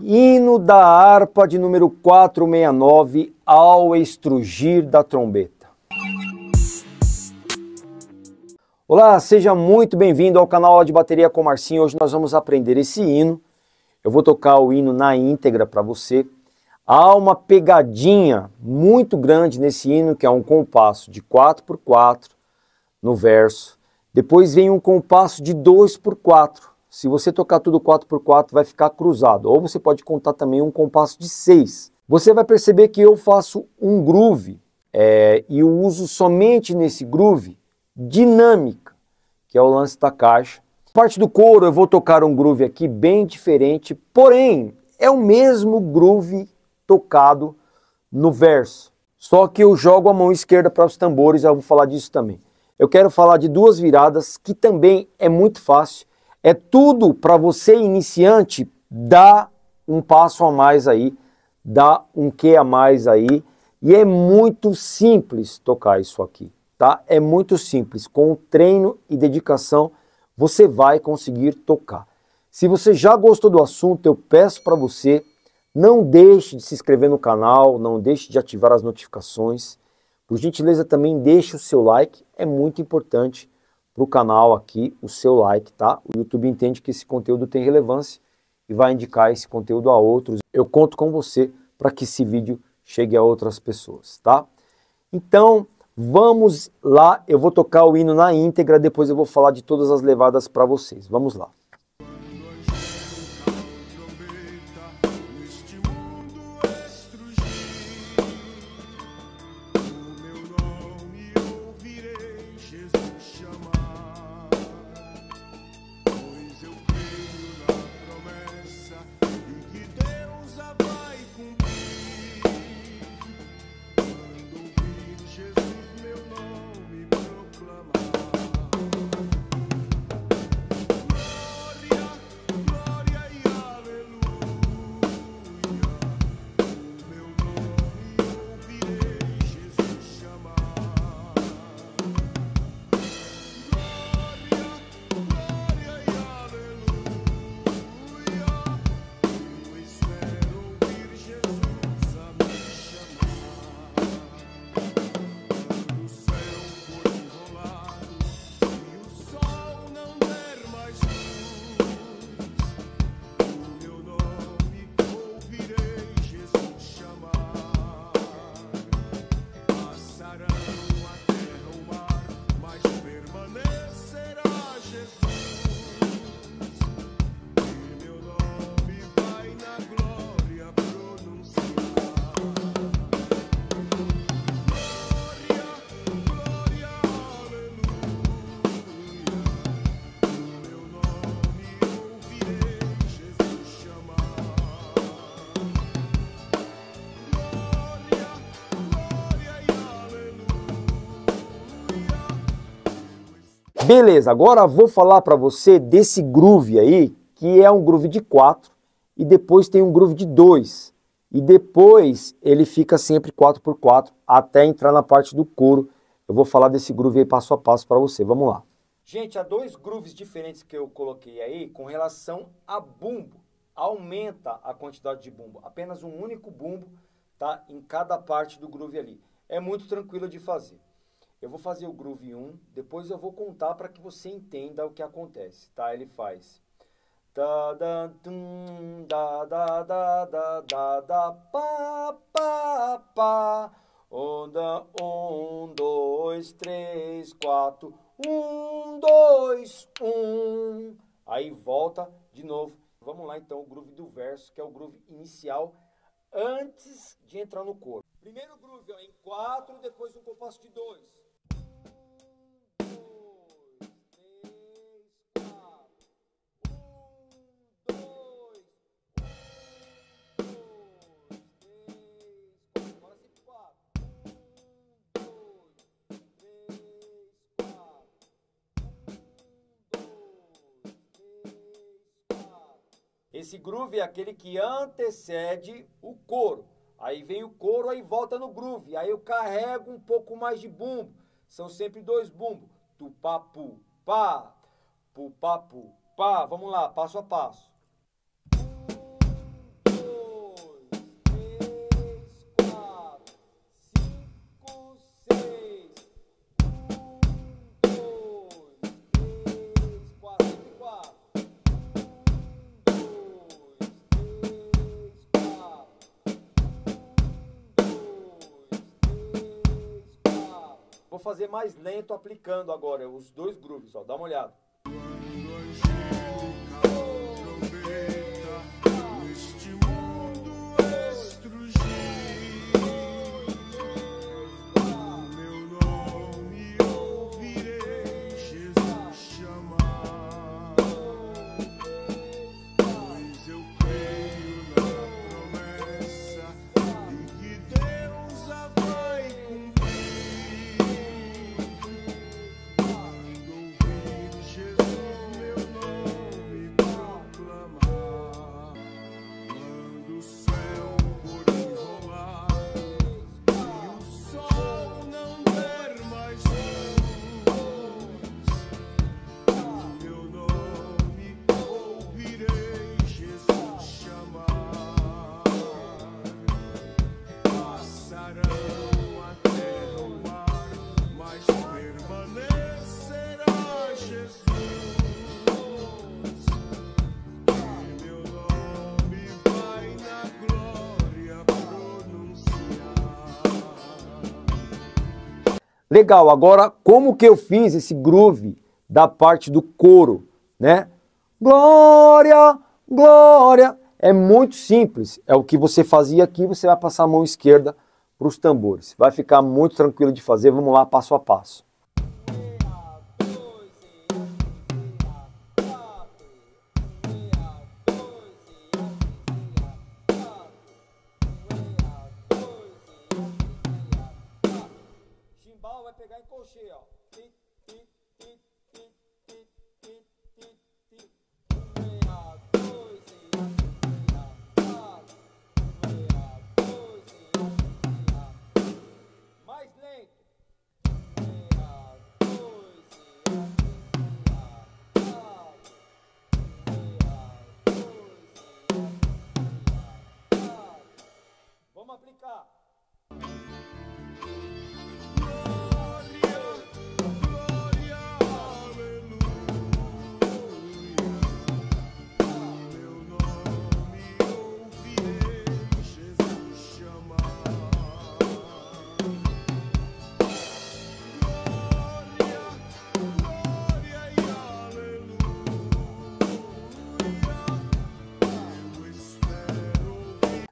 Hino da harpa de número 469 ao estrugir da trombeta. Olá, seja muito bem-vindo ao canal de Bateria com Marcinho. Hoje nós vamos aprender esse hino. Eu vou tocar o hino na íntegra para você. Há uma pegadinha muito grande nesse hino, que é um compasso de 4 por 4 no verso. Depois vem um compasso de 2 por 4 se você tocar tudo 4x4, vai ficar cruzado. Ou você pode contar também um compasso de 6. Você vai perceber que eu faço um groove é, e eu uso somente nesse groove dinâmica, que é o lance da caixa. Parte do couro eu vou tocar um groove aqui bem diferente, porém é o mesmo groove tocado no verso. Só que eu jogo a mão esquerda para os tambores, eu vou falar disso também. Eu quero falar de duas viradas que também é muito fácil é tudo para você, iniciante, dar um passo a mais aí, dar um que a mais aí. E é muito simples tocar isso aqui, tá? É muito simples. Com treino e dedicação, você vai conseguir tocar. Se você já gostou do assunto, eu peço para você, não deixe de se inscrever no canal, não deixe de ativar as notificações. Por gentileza, também deixe o seu like, é muito importante para o canal aqui o seu like, tá? O YouTube entende que esse conteúdo tem relevância e vai indicar esse conteúdo a outros. Eu conto com você para que esse vídeo chegue a outras pessoas, tá? Então, vamos lá. Eu vou tocar o hino na íntegra, depois eu vou falar de todas as levadas para vocês. Vamos lá. Beleza, agora vou falar para você desse groove aí, que é um groove de 4 e depois tem um groove de 2. E depois ele fica sempre 4 por 4 até entrar na parte do couro. Eu vou falar desse groove aí passo a passo para você. Vamos lá. Gente, há dois grooves diferentes que eu coloquei aí com relação a bumbo. Aumenta a quantidade de bumbo. Apenas um único bumbo tá em cada parte do groove ali. É muito tranquilo de fazer. Eu vou fazer o groove 1, depois eu vou contar para que você entenda o que acontece, tá? Ele faz. Da da dum da da da da da da pa pa pa onda um dois três quatro. Um dois um. Aí volta de novo. Vamos lá então o groove do verso que é o groove inicial antes de entrar no coro. Primeiro groove ó, em quatro depois um compasso de dois Esse groove é aquele que antecede o coro. Aí vem o coro, aí volta no groove. Aí eu carrego um pouco mais de bumbo. São sempre dois bumbos. Tupapu, pá, pupapu, pá. Vamos lá, passo a passo. Vou fazer mais lento aplicando agora os dois grooves, ó. Dá uma olhada. Legal, agora como que eu fiz esse groove da parte do coro, né? Glória, glória. É muito simples. É o que você fazia aqui, você vai passar a mão esquerda para os tambores. Vai ficar muito tranquilo de fazer. Vamos lá, passo a passo. Aplicar.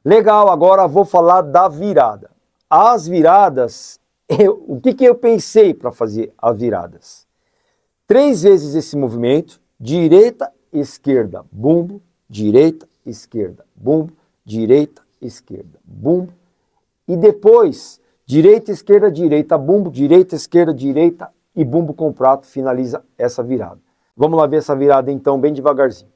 Legal, agora vou falar da virada. As viradas, eu, o que, que eu pensei para fazer as viradas? Três vezes esse movimento, direita, esquerda, bumbo, direita, esquerda, bumbo, direita, esquerda, bumbo. E depois, direita, esquerda, direita, bumbo, direita, esquerda, direita e bumbo com prato finaliza essa virada. Vamos lá ver essa virada então, bem devagarzinho.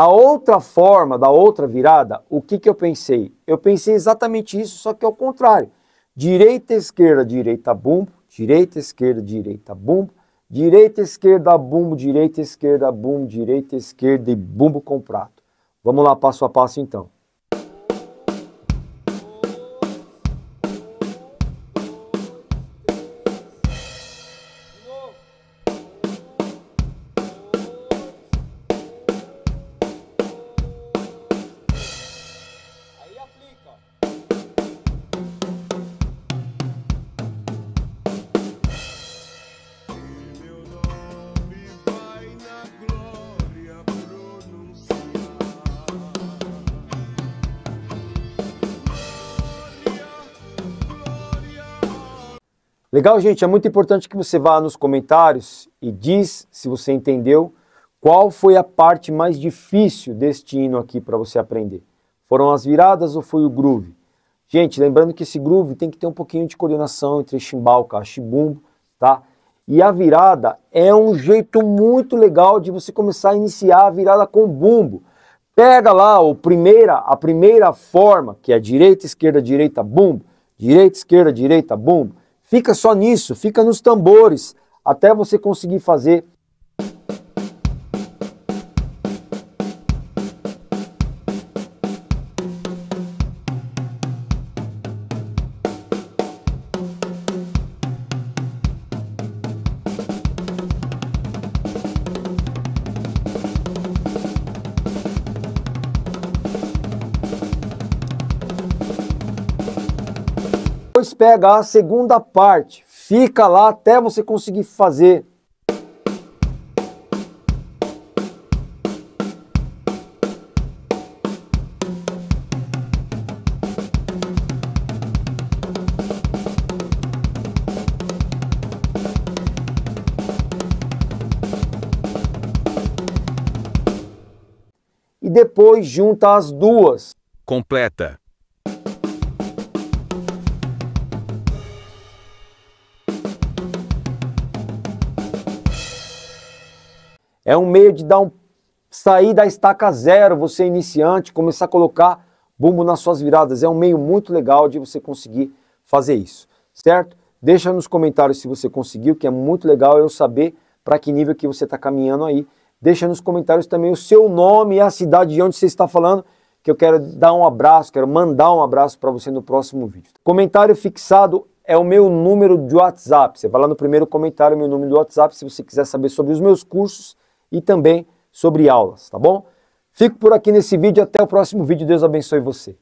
A outra forma, da outra virada, o que, que eu pensei? Eu pensei exatamente isso, só que ao contrário. Direita, esquerda, direita, bumbo, direita, esquerda, direita, bumbo, direita, esquerda, bumbo, direita, esquerda, bumbo, direita, esquerda e bumbo com prato. Vamos lá passo a passo então. Legal, gente? É muito importante que você vá nos comentários e diz se você entendeu qual foi a parte mais difícil deste hino aqui para você aprender. Foram as viradas ou foi o groove? Gente, lembrando que esse groove tem que ter um pouquinho de coordenação entre chimbal, caixa e bumbo, tá? E a virada é um jeito muito legal de você começar a iniciar a virada com bumbo. Pega lá o primeira, a primeira forma, que é direita, esquerda, direita, bumbo, direita, esquerda, direita, bumbo Fica só nisso, fica nos tambores. até você conseguir fazer pega a segunda parte, fica lá até você conseguir fazer. E depois junta as duas. Completa. É um meio de dar um sair da estaca zero, você iniciante, começar a colocar bumbo nas suas viradas. É um meio muito legal de você conseguir fazer isso, certo? Deixa nos comentários se você conseguiu, que é muito legal eu saber para que nível que você está caminhando aí. Deixa nos comentários também o seu nome e a cidade de onde você está falando, que eu quero dar um abraço, quero mandar um abraço para você no próximo vídeo. Comentário fixado é o meu número de WhatsApp. Você vai lá no primeiro comentário, meu número do WhatsApp, se você quiser saber sobre os meus cursos e também sobre aulas, tá bom? Fico por aqui nesse vídeo, até o próximo vídeo, Deus abençoe você.